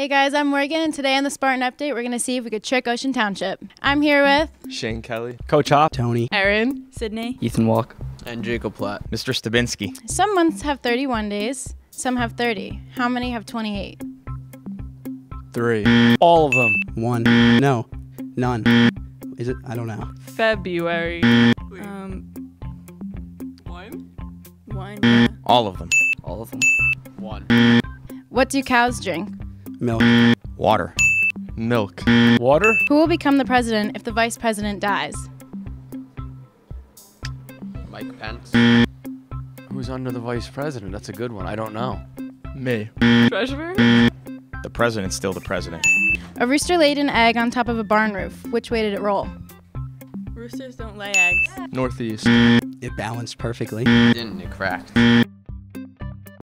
Hey guys, I'm Morgan, and today on the Spartan Update, we're going to see if we could trick Ocean Township. I'm here with Shane Kelly. Coach Hop. Tony. Erin. Sydney. Ethan Walk. And Jacob Platt. Mr. Stabinski. Some months have 31 days, some have 30. How many have 28? Three. All of them. One. No. None. Is it? I don't know. February. Um. One. One. All of them. All of them. One. What do cows drink? Milk. Water. Milk. Water? Who will become the president if the vice president dies? Mike Pence. Who's under the vice president? That's a good one. I don't know. Me. Treasurer. The president's still the president. A rooster laid an egg on top of a barn roof. Which way did it roll? Roosters don't lay eggs. Northeast. It balanced perfectly. Didn't it cracked?